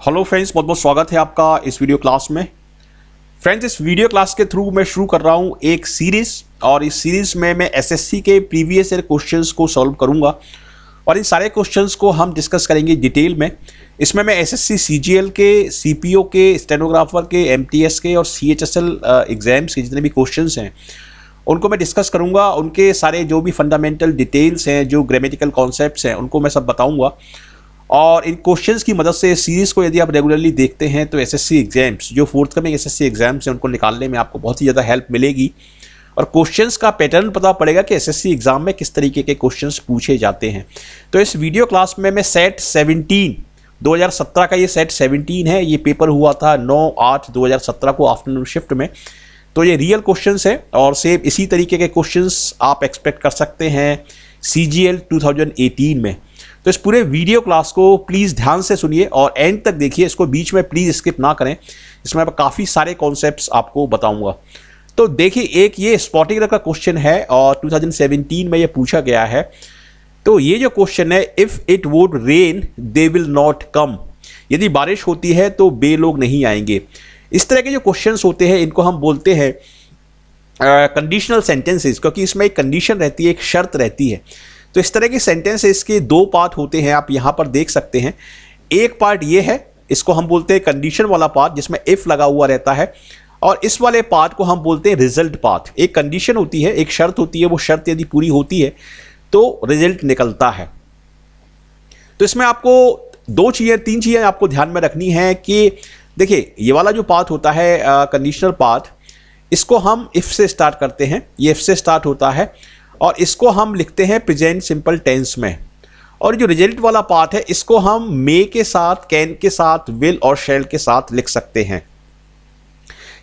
Hello friends बहुत बहुत स्वागत है आपका इस वीडियो क्लास में। फ्रेंड्स इस वीडियो क्लास के थ्रू मैं शुरू कर रहा हूँ एक सीरीज़ और इस सीरीज़ में मैं एसएससी के प्रीवियस ईयर क्वेश्चंस को सॉल्व करूँगा और इन सारे क्वेश्चंस को हम डिस्कस करेंगे डिटेल में। इसमें मैं एसएससी सीजीएल के सीपीओ के स्टेनोग्राफर के एमटीएस के और सीएचएसएल एग्ज़ाम्स के जितने भी क्वेश्चन हैं, उनको मैं डिस्कस करूँगा। उनके सारे जो भी फंडामेंटल डिटेल्स हैं, जो ग्रामेटिकल कॉन्सेप्ट हैं, उनको मैं सब बताऊँगा। और इन क्वेश्चंस की मदद से सीरीज़ को यदि आप रेगुलरली देखते हैं तो एसएससी एग्ज़ाम्स जो फोर्थ कमिंग एसएससी एग्ज़ाम्स हैं, उनको निकालने में आपको बहुत ही ज़्यादा हेल्प मिलेगी। और क्वेश्चंस का पैटर्न पता पड़ेगा कि एसएससी एग्ज़ाम में किस तरीके के क्वेश्चंस पूछे जाते हैं। तो इस वीडियो क्लास में मैं सेट 17 2017 का ये सेट 17 है। ये पेपर हुआ था 9 आठ 2017 को आफ्टरनून शिफ्ट में। तो ये रियल क्वेश्चंस है और सेम इसी तरीके के क्वेश्चंस आप एक्सपेक्ट कर सकते हैं सी जी एल में। तो इस पूरे वीडियो क्लास को प्लीज़ ध्यान से सुनिए और एंड तक देखिए। इसको बीच में प्लीज़ स्किप ना करें। इसमें मैं काफ़ी सारे कॉन्सेप्ट्स आपको बताऊँगा। तो देखिए, एक ये स्पॉटिंग का क्वेश्चन है और 2017 में ये पूछा गया है। तो ये जो क्वेश्चन है if it would rain they will not come यदि बारिश होती है तो बे लोग नहीं आएँगे। इस तरह के जो क्वेश्चन होते हैं, इनको हम बोलते हैं कंडीशनल सेंटेंसेस क्योंकि इसमें एक कंडीशन रहती है, एक शर्त रहती है। तो इस तरह के सेंटेंस इसके दो पार्ट होते हैं, आप यहाँ पर देख सकते हैं। एक पार्ट ये है, इसको हम बोलते हैं कंडीशन वाला पार्ट जिसमें इफ़ लगा हुआ रहता है। और इस वाले पार्ट को हम बोलते हैं रिज़ल्ट पार्ट एक कंडीशन होती है, एक शर्त होती है, वो शर्त यदि पूरी होती है तो रिज़ल्ट निकलता है। तो इसमें आपको दो चीज़ें, तीन चीज़ें आपको ध्यान में रखनी है कि देखिए, ये वाला जो पार्ट होता है कंडीशनल पार्ट इसको हम इफ़ से स्टार्ट करते हैं। ये इफ़ से स्टार्ट होता है और इसको हम लिखते हैं प्रेजेंट सिंपल टेंस में। और जो रिज़ल्ट वाला पार्ट है, इसको हम मे के साथ, कैन के साथ, विल और शेल के साथ लिख सकते हैं।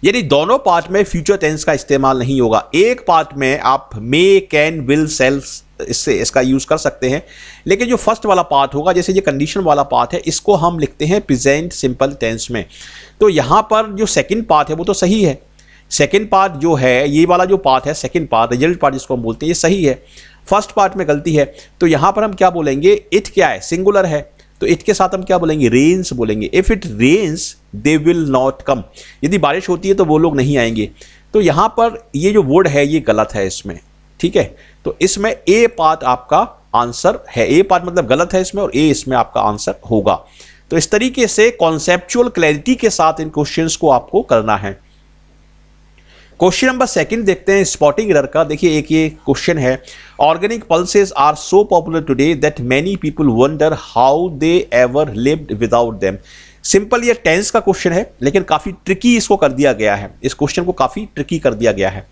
यानी दोनों पार्ट में फ्यूचर टेंस का इस्तेमाल नहीं होगा। एक पार्ट में आप मे, कैन, विल सेल्स इससे इसका यूज़ कर सकते हैं। लेकिन जो फ़र्स्ट वाला पार्ट होगा, जैसे ये कंडीशन वाला पार्ट है, इसको हम लिखते हैं प्रेजेंट सिंपल टेंस में। तो यहाँ पर जो सेकंड पार्ट है, वो तो सही है। सेकेंड पार्ट जो है, ये वाला जो पार्ट है सेकेंड पार्ट रिज़ल्ट पार्ट जिसको हम बोलते हैं, ये सही है। फ़र्स्ट पार्ट में गलती है। तो यहाँ पर हम क्या बोलेंगे? इट क्या है? सिंगुलर है। तो इट के साथ हम क्या बोलेंगे? रेन्स बोलेंगे। If it rains they will not come यदि बारिश होती है तो वो लोग नहीं आएँगे। तो यहाँ पर ये जो वर्ड है, ये गलत है इसमें। ठीक है? तो इसमें ए पार्ट आपका आंसर है। ए पार्ट मतलब गलत है इसमें और ए इसमें आपका आंसर होगा। तो इस तरीके से कॉन्सेप्चुअल क्लैरिटी के साथ इन क्वेश्चंस को आपको करना है। क्वेश्चन नंबर सेकंड देखते हैं स्पॉटिंग एरर का। देखिए, एक ये क्वेश्चन है, organic pulses are so popular today that many people wonder how they ever lived without them. Simple ये टेंस का क्वेश्चन है, लेकिन काफ़ी ट्रिकी इसको कर दिया गया है। इस क्वेश्चन को काफ़ी ट्रिकी कर दिया गया है।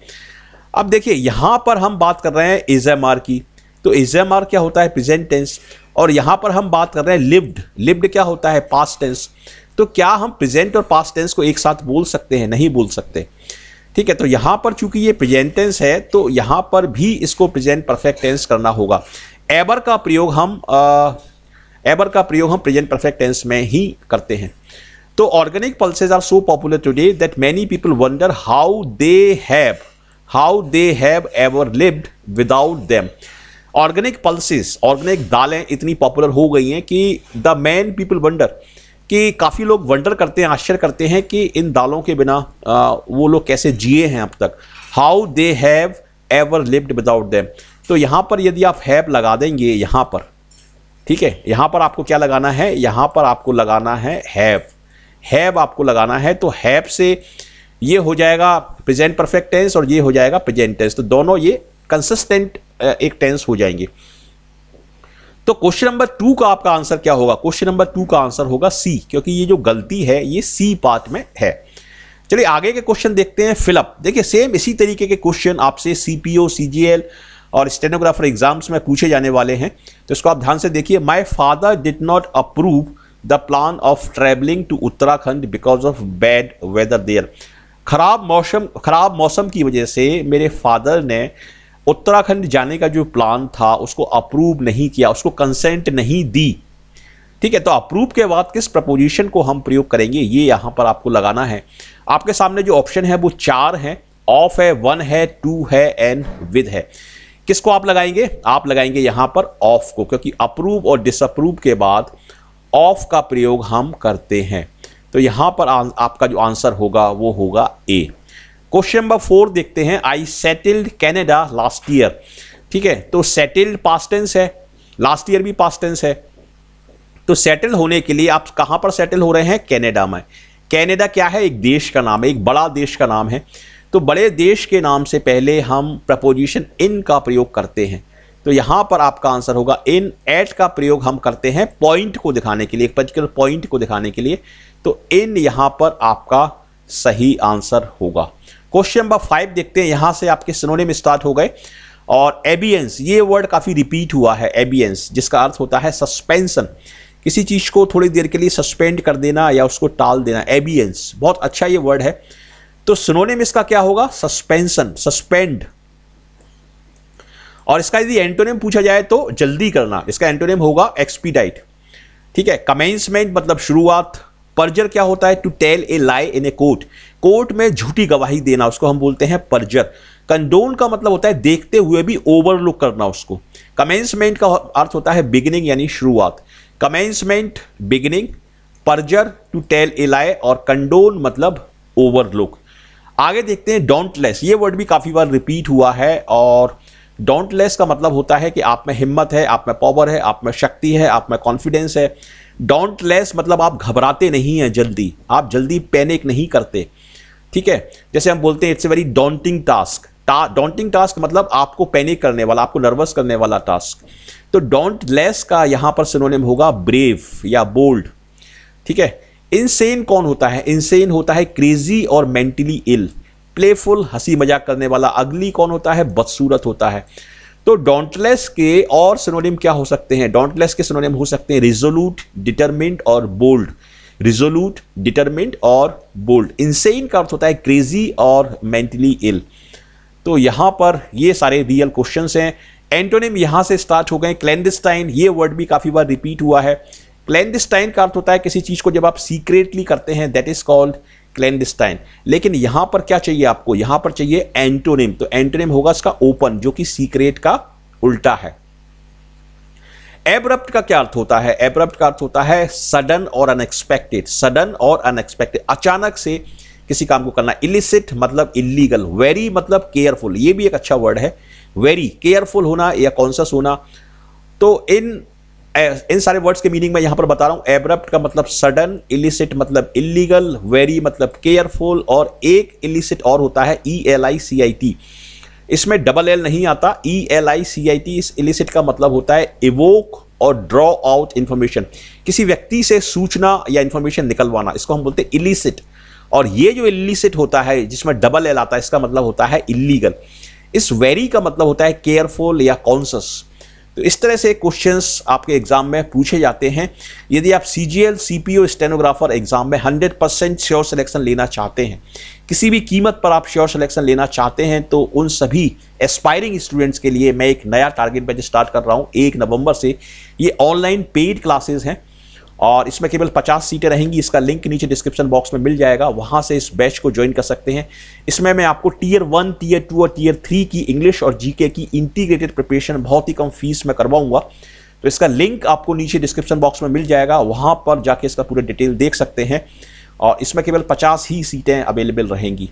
अब देखिए, यहाँ पर हम बात कर रहे हैं इज़ एम आर की। तो इज़ एम आर क्या होता है? Present tense. और यहाँ पर हम बात कर रहे हैं लिव्ड। लिव्ड क्या होता है? Past tense. तो क्या हम प्रेजेंट और पास्ट टेंस को एक साथ बोल सकते हैं? नहीं बोल सकते। ठीक है तो यहाँ पर चूँकि ये प्रेजेंट टेंस है तो यहाँ पर भी इसको प्रेजेंट परफेक्ट टेंस करना होगा। एबर का प्रयोग हम एबर का प्रयोग हम प्रेजेंट परफेक्ट टेंस में ही करते हैं। तो organic pulses are so popular today that many people wonder how they have how they have ever lived without them organic pulses organic दालें इतनी पॉपुलर हो गई हैं कि द मैन पीपल वंडर कि काफ़ी लोग वंडर करते हैं आश्चर्य करते हैं कि इन दालों के बिना आ, वो लोग कैसे जिए हैं अब तक। How they have ever lived without them तो यहाँ पर यदि आप हैव लगा देंगे यहाँ पर ठीक है? यहाँ पर आपको क्या लगाना है? यहाँ पर आपको लगाना है हैव हैव आपको लगाना है तो हैव से ये हो जाएगा प्रेजेंट परफेक्ट टेंस और ये हो जाएगा प्रेजेंट टेंस तो दोनों ये कंसिस्टेंट एक टेंस हो जाएँगे। तो क्वेश्चन नंबर टू का आपका आंसर क्या होगा? क्वेश्चन नंबर टू का आंसर होगा सी क्योंकि ये जो गलती है, ये सी पार्ट में है। चलिए, आगे के क्वेश्चन देखते हैं फिलअप। देखिए सेम इसी तरीके के क्वेश्चन आपसे सीपीओ सीजीएल और स्टेनोग्राफर एग्ज़ाम्स में पूछे जाने वाले हैं। तो इसको आप ध्यान से देखिए my father did not approve the plan of travelling to Uttarakhand because of bad weather there खराब मौसम खराब मौसम की वजह से मेरे फादर ने उत्तराखंड जाने का जो प्लान था, उसको अप्रूव नहीं किया, उसको कंसेंट नहीं दी। ठीक है तो अप्रूव के बाद किस प्रपोजिशन को हम प्रयोग करेंगे, ये यहाँ पर आपको लगाना है। आपके सामने जो ऑप्शन है, वो चार है। ऑफ़ है वन है टू है एंड विद है। किसको आप लगाएँगे? आप लगाएँगे यहाँ पर ऑफ़ को, क्योंकि अप्रूव और डिसअप्रूव के बाद ऑफ़ का प्रयोग हम करते हैं। तो यहाँ पर आपका जो आंसर होगा, वो होगा ए क्वेश्चन नंबर फोर देखते हैं। I settled Canada last year ठीक है? तो सेटल्ड पास्ट टेंस है। लास्ट ईयर भी पास्ट टेंस है। तो सेटल होने के लिए आप कहाँ पर सेटल हो रहे हैं? कैनेडा में। कैनेडा क्या है? एक देश का नाम है। एक बड़ा देश का नाम है। तो बड़े देश के नाम से पहले हम प्रपोजिशन इन का प्रयोग करते हैं। तो यहाँ पर आपका आंसर होगा। इन एट का प्रयोग हम करते हैं पॉइंट को दिखाने के लिए, एक पर्टिकुलर पॉइंट को दिखाने के लिए। तो इन यहाँ पर आपका सही आंसर होगा। क्वेश्चन नंबर फाइव देखते हैं, यहाँ से आपके सिनोनिम स्टार्ट हो गए। और एबियंस ये वर्ड काफ़ी रिपीट हुआ है एबियंस जिसका अर्थ होता है सस्पेंशन किसी चीज़ को थोड़ी देर के लिए सस्पेंड कर देना या उसको टाल देना एबियंस बहुत अच्छा ये वर्ड है। तो सिनोनिम इसका क्या होगा? सस्पेंशन सस्पेंड और इसका यदि एंटोनिम पूछा जाए तो जल्दी करना, इसका एंटोनिम होगा एक्सपीडाइट ठीक है कमेंसमेंट मतलब शुरुआत परजर क्या होता है? To tell a lie in a court court में झूठी गवाही देना, उसको हम बोलते हैं परजर। कंडोन का मतलब होता है देखते हुए भी ओवरलुक करना उसको। कमेंसमेंट का अर्थ होता है बिगिनिंग यानी शुरुआत। Commencement beginning perjure to tell a lie और कंडोन मतलब ओवरलुक आगे देखते हैं डोंटलेस ये वर्ड भी काफ़ी बार रिपीट हुआ है और डोंटलेस का मतलब होता है कि आप में हिम्मत है, आप में पावर है, आप में शक्ति है, आप में कॉन्फिडेंस है। डोंटलेस मतलब आप घबराते नहीं हैं जल्दी। आप जल्दी पैनिक नहीं करते। ठीक है? जैसे हम बोलते हैं it's a very daunting task daunting task मतलब आपको पैनिक करने वाला, आपको नर्वस करने वाला टास्क तो डोंट लेस का यहाँ पर सिनोनिम होगा ब्रेव या बोल्ड ठीक है? इनसेन कौन होता है? इनसेन होता है क्रेजी और मेंटली इल प्लेफुल हँसी मज़ाक करने वाला अगली कौन होता है? बदसूरत होता है। तो डोंटलेस के और सिनोनिम क्या हो सकते हैं? डोंटलेस के सिनोनिम हो सकते हैं रिजोल्यूट डिटरमिंड और बोल्ड रिजोल्यूट डिटरमिंड और बोल्ड इनसेन का अर्थ होता है क्रेजी और मेंटली इल तो यहाँ पर ये सारे रियल क्वेश्चंस हैं। एंटोनिम यहाँ से स्टार्ट हो गए। क्लैंडिस्टाइन ये वर्ड भी काफ़ी बार रिपीट हुआ है। क्लैंडिस्टाइन का अर्थ होता है किसी चीज़ को जब आप सीक्रेटली करते हैं दैट इज़ कॉल्ड क्लैंडिस्टाइन लेकिन यहाँ पर क्या चाहिए आपको? यहाँ पर चाहिए एंटोनिम तो एंटोनिम होगा इसका ओपन जो कि सीक्रेट का उल्टा है। एब्रप्ट का क्या अर्थ होता है? एब्रप्ट का अर्थ होता है सडन और अनएक्सपेक्टेड सडन और अनएक्सपेक्टेड अचानक से किसी काम को करना इलिसिट मतलब इलीगल वेरी मतलब केयरफुल ये भी एक अच्छा वर्ड है। वेरी केयरफुल होना या कॉन्सियस होना। तो इन इन सारे वर्ड्स के मीनिंग मैं यहाँ पर बता रहा हूँ। एब्रप्ट का मतलब सडन इलिसिट मतलब इलीगल वेरी मतलब केयरफुल और एक इलिसिट और होता है E L I C I T इसमें डबल एल नहीं आता। E L I C I T इस इलिसिट का मतलब होता है इवोक और ड्रॉ आउट इंफॉर्मेशन किसी व्यक्ति से सूचना या इंफॉर्मेशन निकलवाना, इसको हम बोलते हैं इलिसिट और ये जो इलिसिट होता है, जिसमें डबल एल आता है, इसका मतलब होता है इलीगल इस वेरी का मतलब होता है केयरफुल या कॉन्सस तो इस तरह से क्वेश्चंस आपके एग्ज़ाम में पूछे जाते हैं। यदि आप C G L C P O stenographer exam में 100 परसेंट श्योर सिलेक्शन लेना चाहते हैं, किसी भी कीमत पर आप श्योर सिलेक्शन लेना चाहते हैं तो उन सभी एस्पायरिंग स्टूडेंट्स के लिए मैं एक नया टारगेट बैच स्टार्ट कर रहा हूँ, एक नवंबर से। ये ऑनलाइन पेड क्लासेज हैं। और इसमें केवल 50 सीटें रहेंगी, इसका लिंक नीचे डिस्क्रिप्शन बॉक्स में मिल जाएगा, वहाँ से इस बैच को ज्वाइन कर सकते हैं। इसमें मैं आपको टीयर वन टीयर टू और टीयर थ्री की इंग्लिश और जीके की इंटीग्रेटेड प्रिपरेशन बहुत ही कम फ़ीस में करवाऊँगा। तो इसका लिंक आपको नीचे डिस्क्रिप्शन बॉक्स में मिल जाएगा, वहाँ पर जाके इसका पूरा डिटेल देख सकते हैं। और इसमें केवल पचास ही सीटें अवेलेबल रहेंगी।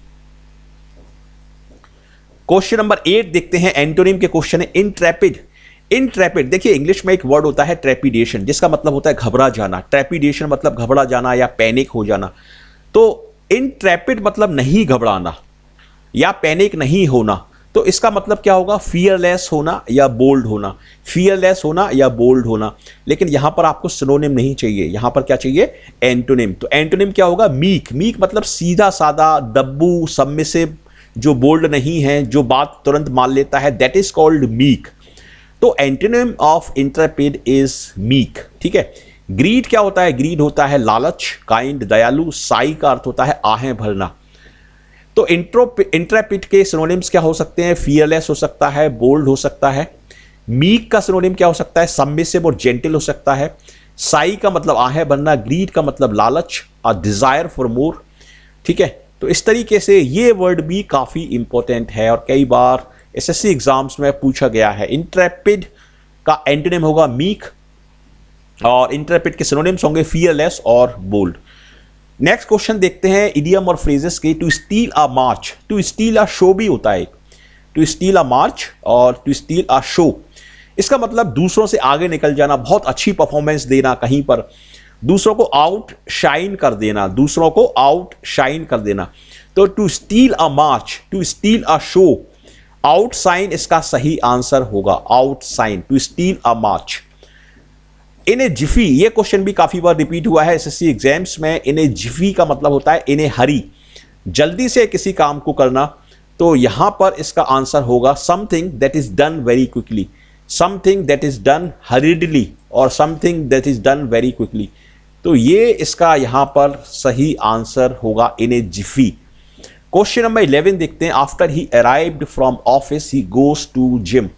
क्वेश्चन नंबर एट देखते हैं। एंटोनिम के क्वेश्चन है। इंट्रैपिड इनट्रैपिड देखिए इंग्लिश में एक वर्ड होता है ट्रेपिडेशन जिसका मतलब होता है घबरा जाना। ट्रेपिडेशन मतलब घबरा जाना या पैनिक हो जाना। तो इनट्रैपिड मतलब नहीं घबराना या पैनिक नहीं होना। तो इसका मतलब क्या होगा? फियरलेस होना या बोल्ड होना। फियरलेस होना या बोल्ड होना। लेकिन यहाँ पर आपको सिनोनिम नहीं चाहिए। यहाँ पर क्या चाहिए? एंटोनिम तो एंटोनिम क्या होगा? मीक मीक मतलब सीधा सादा दब्बू सबमिसिव जो बोल्ड नहीं है, जो बात तुरंत मान लेता है दैट इज़ कॉल्ड मीक तो antonym of intrepid is meek ठीक है? ग्रीड क्या होता है? ग्रीड होता है लालच काइंड दयालु, साई का अर्थ होता है आहें भरना। तो इंट्रो इंट्रैपिड के सिनोनिम्स क्या हो सकते हैं? फियरलेस हो सकता है बोल्ड हो सकता है। मीक का सिनोनिम क्या हो सकता है? सबमिसिव और जेंटल हो सकता है। साई का मतलब आहें भरना ग्रीड का मतलब लालच और डिज़ायर फॉर मोर ठीक है? तो इस तरीके से ये वर्ड भी काफ़ी इंपॉर्टेंट है और कई बार एसएससी एग्ज़ाम्स में पूछा गया है। इंट्रेपिड का एंटोनिम होगा मीक और इंटरप्रेट के सिनोनिम्स होंगे फियरलेस और बोल्ड नेक्स्ट क्वेश्चन देखते हैं इडियम और फ्रेजेस के। To steal a march to steal a show भी होता है टू स्टील अ मार्च और टू स्टील अ शो इसका मतलब दूसरों से आगे निकल जाना, बहुत अच्छी परफॉर्मेंस देना कहीं पर। दूसरों को आउट शाइन कर देना। दूसरों को आउट शाइन कर देना। तो to steal a march to steal a show outshine इसका सही आंसर होगा। Outshine to steal a march in a jiffy ये क्वेश्चन भी काफ़ी बार रिपीट हुआ है एसएससी एग्ज़ाम्स में। इन ए जिफी का मतलब होता है इन ए हरी जल्दी से किसी काम को करना। तो यहाँ पर इसका आंसर होगा something that is done very quickly something that is done hurriedly और something that is done very quickly तो ये इसका यहाँ पर सही आंसर होगा। In a jiffy question number eleven देखते हैं। After he arrived from office he goes to gym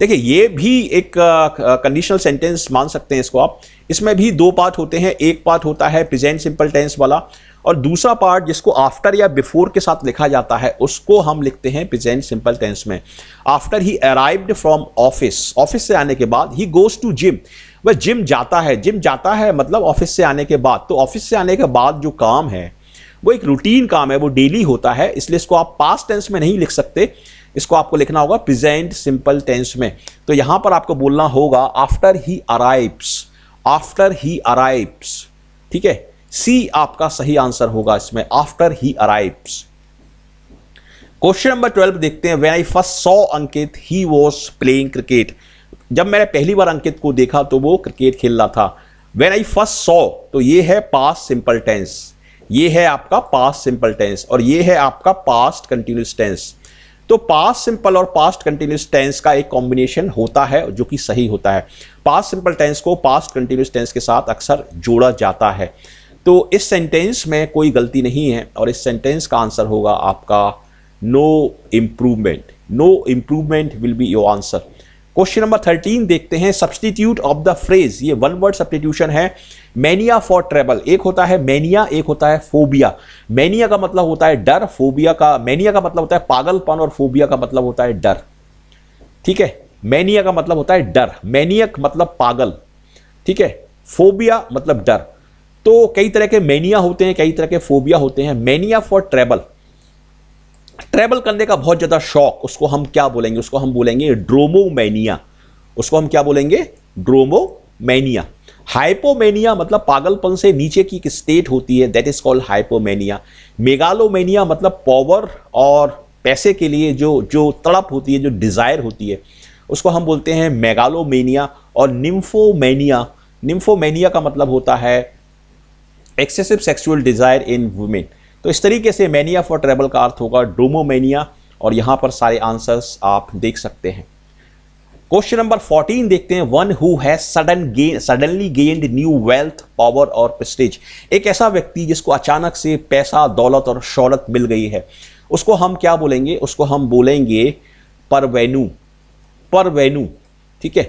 देखिए, ये भी एक कंडीशनल सेंटेंस मान सकते हैं इसको आप। इसमें भी दो पार्ट होते हैं। एक पार्ट होता है प्रेजेंट सिंपल टेंस वाला और दूसरा पार्ट जिसको आफ्टर या बिफोर के साथ लिखा जाता है, उसको हम लिखते हैं प्रेजेंट सिंपल टेंस में। After he arrived from office office से आने के बाद ही गोज टू जिम वह जिम जाता है। जिम जाता है मतलब ऑफ़िस से आने के बाद। तो ऑफ़िस से आने के बाद जो काम है वो एक रूटीन काम है, वो डेली होता है, इसलिए इसको आप पास्ट टेंस में नहीं लिख सकते। इसको आपको लिखना होगा प्रेजेंट सिंपल टेंस में। तो यहाँ पर आपको बोलना होगा after he arrives after he arrives ठीक है? सी आपका सही आंसर होगा इसमें after he arrives question number twelve देखते हैं when I first saw Ankit he was playing cricket जब मैंने पहली बार अंकित को देखा तो वो क्रिकेट खेल रहा था। वेन आई फ़र्स्ट सॉ तो ये है पास्ट सिंपल टेंस ये है आपका पास्ट सिंपल टेंस और ये है आपका पास्ट कंटिन्यूस टेंस तो पास्ट सिंपल और पास्ट कंटिन्यूस टेंस का एक कॉम्बिनेशन होता है जो कि सही होता है. पास्ट सिंपल टेंस को पास्ट कंटिन्यूस टेंस के साथ अक्सर जोड़ा जाता है. तो इस सेंटेंस में कोई गलती नहीं है और इस सेंटेंस का आंसर होगा आपका no improvement no improvement will be your answer question number thirteen देखते हैं. सब्सटीट्यूट ऑफ़ द फ्रेज ये वन वर्ड सब्सटीट्यूशन है. मैनिया फॉर ट्रेवल एक होता है मैनिया एक होता है फोबिया मैनिया का मतलब होता है डर. फोबिया का मैनिया का मतलब होता है पागलपन और फोबिया का मतलब होता है डर. ठीक है? मैनिया का मतलब होता है डर. मैनियक मतलब पागल. ठीक है? फोबिया मतलब डर. तो कई तरह के मैनिया होते हैं, कई तरह के फोबिया होते हैं. मैनिया फॉर ट्रेवल ट्रेवल करने का बहुत ज़्यादा शौक, उसको हम क्या बोलेंगे? उसको हम बोलेंगे ड्रोमोमैनिया। उसको हम क्या बोलेंगे? ड्रोमोमैनिया। हाइपोमेनिया मतलब पागलपन से नीचे की एक स्टेट होती है that is called hypomania. Megalomania मतलब पावर और पैसे के लिए जो जो तड़प होती है, जो डिज़ायर होती है, उसको हम बोलते हैं मेगालोमेनिया और निम्फोमेनिया निम्फोमेनिया का मतलब होता है excessive sexual desire in women तो इस तरीके से मैनिया फॉर ट्रेवल का अर्थ होगा डोमोमेनिया, और यहाँ पर सारे आंसर्स आप देख सकते हैं। क्वेश्चन नंबर 14 देखते हैं। One who has sudden gain suddenly gained new wealth, power और प्रेस्टेज। एक ऐसा व्यक्ति जिसको अचानक से पैसा, दौलत और शौलत मिल गई है। उसको हम क्या बोलेंगे? उसको हम बोलेंगे परवेनु। परवेनु, ठीक है?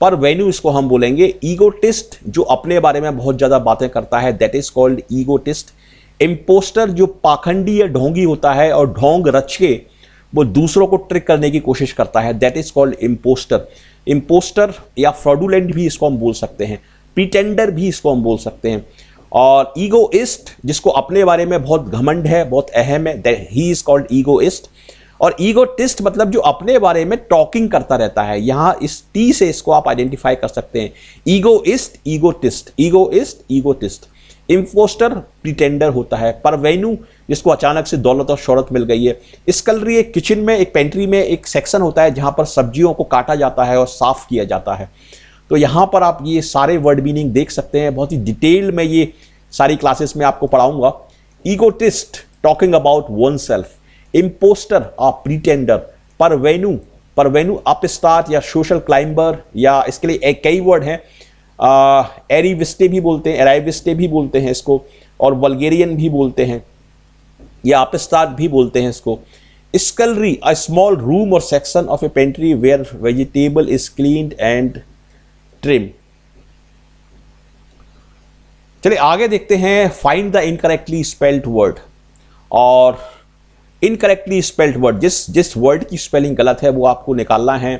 पर वेन्यू इसको हम बोलेंगे ईगोटिस्ट, जो अपने बारे में बहुत ज़्यादा बातें करता है। That is called egotist. Impostor जो पाखंडी या ढोंगी होता है और ढोंग रच के वो दूसरों को ट्रिक करने की कोशिश करता है that is called impostor impostor या फ्रॉडुलेंट भी इसको हम बोल सकते हैं प्रीटेंडर भी इसको हम बोल सकते हैं. और ईगोइस्ट जिसको अपने बारे में बहुत घमंड है, बहुत अहम है ही इज़ कॉल्ड ईगोइस्ट और ईगोटिस्ट मतलब जो अपने बारे में टॉकिंग करता रहता है, यहाँ इस टी से इसको आप आइडेंटिफाई कर सकते हैं. Egoist egotist egoist egotist impostor pretender होता है। परवेन्यू जिसको अचानक से दौलत और शौरत मिल गई है इसकलरी एक किचन में, एक पेंट्री में एक सेक्शन होता है, जहाँ पर सब्जियों को काटा जाता है और साफ़ किया जाता है। तो यहाँ पर आप ये सारे वर्ड मीनिंग देख सकते हैं। बहुत ही डिटेल में ये सारी क्लासेस में आपको पढ़ाऊँगा। Egotist talking about one self impostor a pretender parvenu parvenu upstart या सोशल क्लाइंबर या इसके लिए कई वर्ड हैं। एरीविस्टे भी बोलते हैं, एराइविस्टे भी बोलते हैं इसको, और वलगेरियन भी बोलते हैं, या अपस्टार्ट भी बोलते हैं इसको। Scullery a small room or section of a pantry where vegetable is clean and trim चलिए, आगे देखते हैं find the incorrectly spelled word और इनकरेक्टली स्पेल्ड वर्ड जिस जिस वर्ड की स्पेलिंग गलत है, वो आपको निकालना है।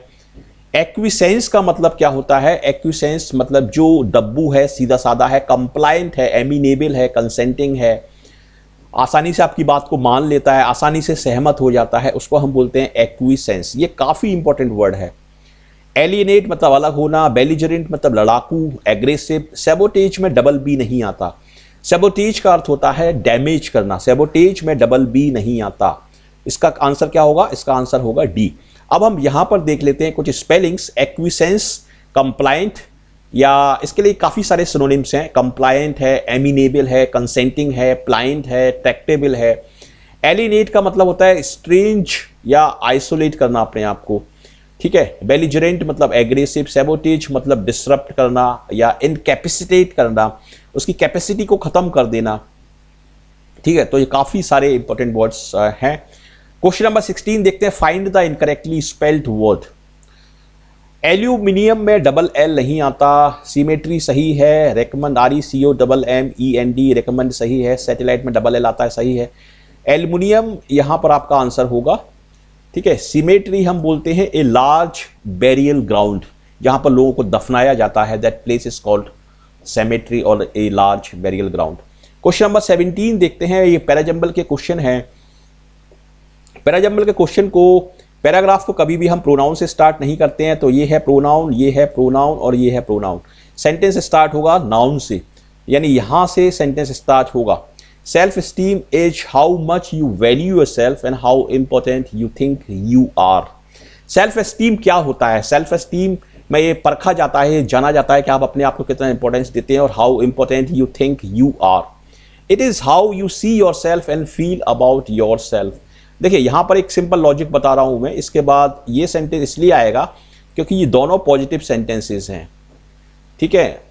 एक्विसेंस का मतलब क्या होता है? एक्विसेंस मतलब जो डब्बू है सीधा साधा है कंप्लाइंट है एमिनेबल है कंसेंटिंग है। आसानी से आपकी बात को मान लेता है, आसानी से सहमत हो जाता है, उसको हम बोलते हैं एक्विसेंस ये काफ़ी इंपॉर्टेंट वर्ड है। एलिनेट मतलब अलग होना बेलिजरेंट मतलब लड़ाकू एग्रेसिव सेबोटेज में डबल बी नहीं आता। सेबोटेज का अर्थ होता है डैमेज करना सेबोटेज में डबल बी नहीं आता। इसका आंसर क्या होगा? इसका आंसर होगा डी अब हम यहाँ पर देख लेते हैं कुछ स्पेलिंग्स एक्विसेंस कंप्लाइंट या इसके लिए काफ़ी सारे सिनोनिम्स हैं। कंप्लायंट है एमिनेबल है कंसेंटिंग है प्लाइंट है ट्रैक्टेबल है। एलिनेट का मतलब होता है स्ट्रेंज या आइसोलेट करना अपने आप को। ठीक है? बेलिजरेंट मतलब एग्रेसिव सेबोटेज मतलब डिसरप्ट करना या इनकेपेसिटेट करना। उसकी कैपेसिटी को ख़त्म कर देना। ठीक है? तो ये काफ़ी सारे इंपॉर्टेंट वर्ड्स हैं। क्वेश्चन नंबर 16 देखते हैं find the incorrectly spelled word aluminium में डबल एल नहीं आता सीमेट्री सही है recommend R E C O double M E N D recommend सही है सैटेलाइट में डबल एल आता है, सही है. एल्यूमिनियम यहाँ पर आपका आंसर होगा, ठीक है. सीमेट्री हम बोलते हैं ए लार्ज बेरियल ग्राउंड जहाँ पर लोगों को दफनाया जाता है that place is called cemetery और a large burial ground question number seventeen देखते हैं, ये पैराजम्बल के क्वेश्चन है. पैराजम्बल के क्वेश्चन को पैराग्राफ को कभी भी हम प्रोनाउन से स्टार्ट नहीं करते हैं तो ये है प्रोनाउन ये है प्रोनाउन और ये है प्रोनाउन सेंटेंस स्टार्ट होगा नाउन से, यानी यहाँ से सेंटेंस स्टार्ट होगा। Self esteem is how much you value yourself and how important you think you are self esteem क्या होता है? सेल्फ स्टीम में ये परखा जाता है, जाना जाता है कि आप अपने आप को कितना इंपॉर्टेंस देते हैं और how important you think you are it is how you see yourself and feel about yourself देखिए, यहाँ पर एक सिंपल लॉजिक बता रहा हूँ मैं, इसके बाद ये सेंटेंस इसलिए आएगा क्योंकि ये दोनों पॉजिटिव सेंटेंसेस हैं। ठीक है?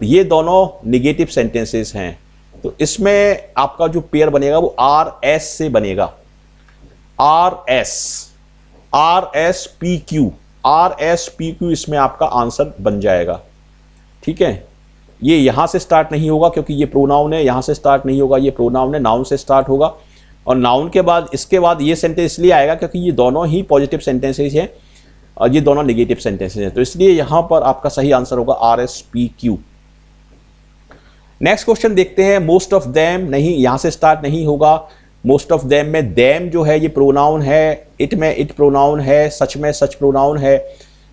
ये दोनों निगेटिव सेंटेंसेस हैं। तो इसमें आपका जो पेयर बनेगा वो आर एस से बनेगा। R S R S P Q R S P Q इसमें आपका आंसर बन जाएगा। ठीक है? ये यहाँ से स्टार्ट नहीं होगा क्योंकि ये प्रोनाउन है, यहाँ से स्टार्ट नहीं होगा, ये प्रोनाउन है नाउन से स्टार्ट होगा। और नाउन के बाद, इसके बाद ये सेंटेंस इसलिए आएगा क्योंकि ये दोनों ही पॉजिटिव सेंटेंसेज हैं और ये दोनों निगेटिव सेंटेंसेज हैं। तो इसलिए यहाँ पर आपका सही आंसर होगा R S P Q next question देखते हैं मोस्ट ऑफ़ देम नहीं, यहाँ से स्टार्ट नहीं होगा। मोस्ट ऑफ़ देम में देम जो है, ये प्रोनाउन है इट में इट प्रोनाउन है सच में सच प्रोनाउन है।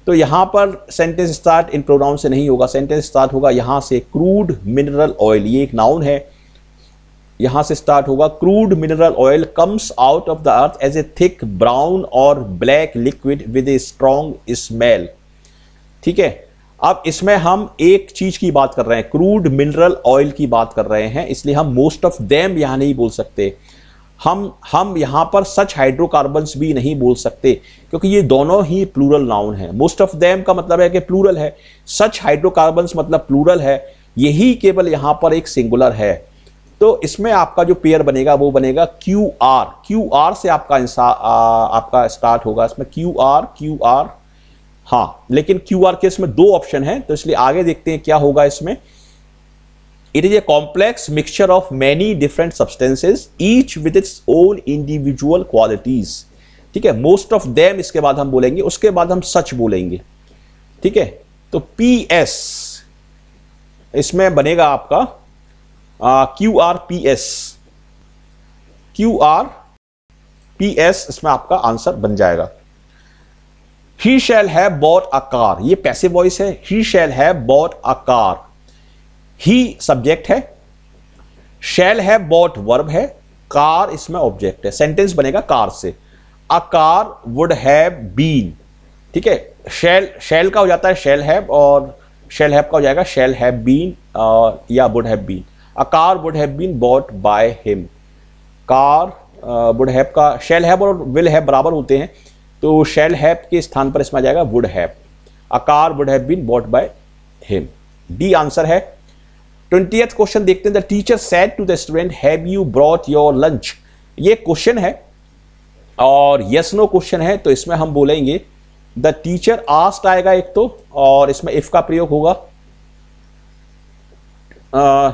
तो यहाँ पर सेंटेंस स्टार्ट इन प्रोनाउन से नहीं होगा। सेंटेंस स्टार्ट होगा यहाँ से क्रूड मिनरल ऑयल ये एक नाउन है। यहाँ से स्टार्ट होगा। Crude mineral oil comes out of the earth as a thick brown और black liquid with a strong smell ठीक है? अब इसमें हम एक चीज़ की बात कर रहे हैं। क्रूड मिनरल ऑयल की बात कर रहे हैं। इसलिए हम मोस्ट ऑफ़ देम यहाँ नहीं बोल सकते। हम हम यहाँ पर सच हाइड्रोकार्बन्स भी नहीं बोल सकते, क्योंकि ये दोनों ही प्लूरल नाउन है। मोस्ट ऑफ़ देम का मतलब है कि प्लूरल है। सच हाइड्रोकार्बन्स मतलब प्लूरल है। यही केवल यहाँ पर एक सिंगुलर है। तो इसमें आपका जो पेयर बनेगा वो बनेगा क्यू आर क्यू आर से आपका आ, आपका स्टार्ट होगा। इसमें क्यू आर क्यू आर हाँ लेकिन क्यू आर के इसमें दो ऑप्शन है तो इसलिए आगे देखते हैं क्या होगा इसमें। It is a complex mixture of many different substances each with its own individual qualities ठीक है मोस्ट ऑफ़ देम इसके बाद हम बोलेंगे उसके बाद हम सच बोलेंगे। ठीक है तो पी एस इसमें बनेगा आपका Q R P S Q R P S इसमें आपका आंसर बन जाएगा। ही शैल है बॉट अ कार ये पैसे वॉइस है। ही शैल है bought a car he subject है। शैल है बॉट वर्ब है। कार इसमें ऑब्जेक्ट है। सेंटेंस बनेगा कार से। A car would have been ठीक है? शैल शैल का हो जाता है शैल हैव और शैल हैव का हो जाएगा शैल हैव बीन या would have been a car would have been bought by him car would have का शेल हैव और विल हैव बराबर होते हैं तो शेल हैव के स्थान पर इसमें आ जाएगा would have a car would have been bought by him D answer है ट्वेंटी क्वेश्चन देखते हैं the teacher said to the student have you brought your lunch ये क्वेश्चन है और यस नो क्वेश्चन है तो इसमें हम बोलेंगे द टीचर आस्ट आएगा एक तो और इसमें इफ़ का प्रयोग होगा. Uh,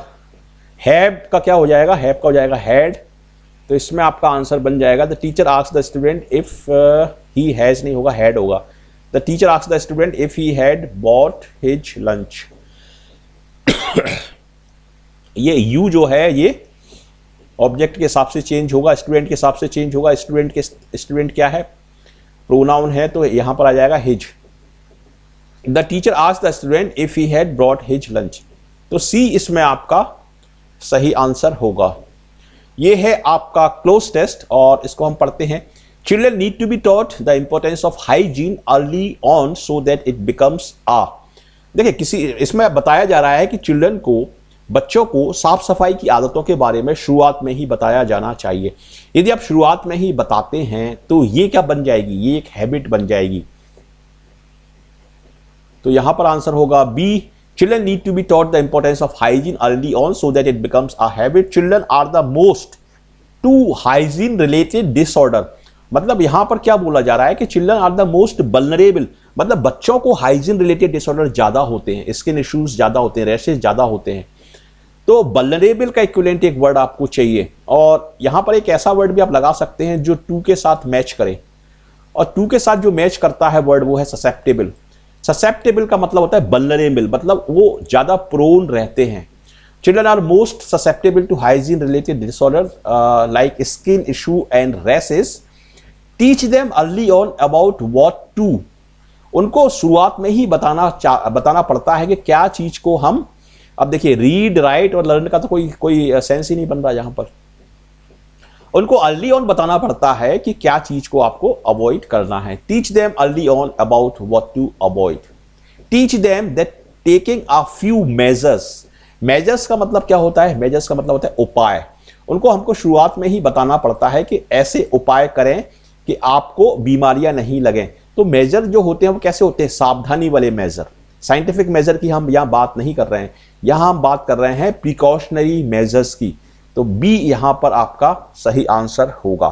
हैव का क्या हो जाएगा? हैव का हो जाएगा हैड। तो इसमें आपका आंसर बन जाएगा, the teacher ask the student if he has नहीं होगा, हैड होगा। The teacher ask the student if he had bought his lunch. ये यू जो है, ये ऑब्जेक्ट के हिसाब से चेंज होगा, स्टूडेंट के हिसाब से चेंज होगा। स्टूडेंट के, स्टूडेंट क्या है? प्रोनाउन है तो यहाँ पर आ जाएगा हिज। द टीचर आज the student if he had brought his lunch. तो सी इसमें आपका सही आंसर होगा। ये है आपका क्लोज टेस्ट और इसको हम पढ़ते हैं। Children need to be taught the importance of hygiene early on so that it becomes a देखिए, किसी, इसमें बताया जा रहा है कि चिल्ड्रन को, बच्चों को साफ़ सफ़ाई की आदतों के बारे में शुरुआत में ही बताया जाना चाहिए। यदि आप शुरुआत में ही बताते हैं तो ये क्या बन जाएगी? ये एक हैबिट बन जाएगी। तो यहाँ पर आंसर होगा B children need to be taught the importance of hygiene early on so that it becomes a habit children are the most to hygiene related disorder मतलब यहाँ पर क्या बोला जा रहा है कि children are the most vulnerable मतलब बच्चों को हाइजीन रिलेटेड डिसऑर्डर ज़्यादा होते हैं स्किन इश्यूज़ ज़्यादा होते हैं रैशेज ज़्यादा होते हैं। तो बलनरेबल का इक्विलेंट एक वर्ड आपको चाहिए और यहाँ पर एक ऐसा वर्ड भी आप लगा सकते हैं जो टू के साथ मैच करे। और टू के साथ जो मैच करता है वर्ड वो है ससेप्टेबल ससेप्टेबल का मतलब होता है बलनरेबल मतलब वो ज़्यादा प्रोन रहते हैं। Children are most susceptible to hygiene related disorder like skin issue and rashes teach them early on about what to उनको शुरुआत में ही बताना बताना पड़ता है कि क्या चीज़ को हम, अब देखिए रीड राइट और लर्न का तो कोई कोई सेंस ही नहीं बन रहा यहाँ पर। उनको अर्ली ऑन बताना पड़ता है कि क्या चीज़ को आपको अवॉइड करना है। Teach them early on about what to avoid teach them that taking a few measures measures का मतलब क्या होता है? मेजर्स का मतलब होता है उपाय। उनको हमको शुरुआत में ही बताना पड़ता है कि ऐसे उपाय करें कि आपको बीमारियाँ नहीं लगें। तो मेजर जो होते हैं, वो कैसे होते हैं? सावधानी वाले मेजर साइंटिफिक मेजर की हम यहाँ बात नहीं कर रहे हैं। यहाँ हम बात कर रहे हैं प्रिकॉशनरी मेजर्स की। तो बी यहाँ पर आपका सही आंसर होगा।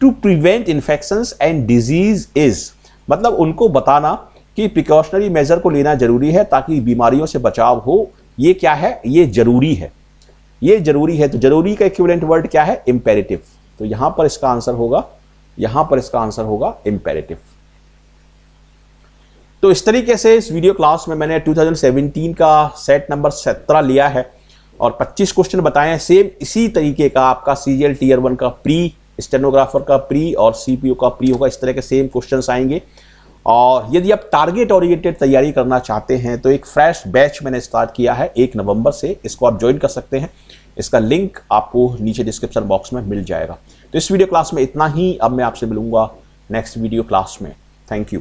To prevent infection and disease is मतलब उनको बताना कि प्रिकॉशनरी मेजर को लेना ज़रूरी है ताकि बीमारियों से बचाव हो। ये क्या है? ये ज़रूरी है। ये ज़रूरी है तो ज़रूरी का इक्विवेलेंट वर्ड क्या है? इंपेरेटिव तो यहाँ पर इसका आंसर होगा, यहाँ पर इसका आंसर होगा इंपेरेटिव तो इस तरीके से इस वीडियो क्लास में मैंने 2017 का सेट नंबर 17 लिया है। और 25 क्वेश्चन बताए हैं सेम इसी तरीके का आपका सीजीएल टीयर वन का प्री स्टेनोग्राफर का प्री और सीपीओ का प्री होगा, इस तरह के सेम क्वेश्चन आएँगे। और यदि आप टारगेट ओरिएंटेड तैयारी करना चाहते हैं तो एक फ्रेश बैच मैंने स्टार्ट किया है एक नवंबर से, इसको आप ज्वाइन कर सकते हैं। इसका लिंक आपको नीचे डिस्क्रिप्शन बॉक्स में मिल जाएगा। तो इस वीडियो क्लास में इतना ही, अब मैं आपसे मिलूँगा नेक्स्ट वीडियो क्लास में। Thank you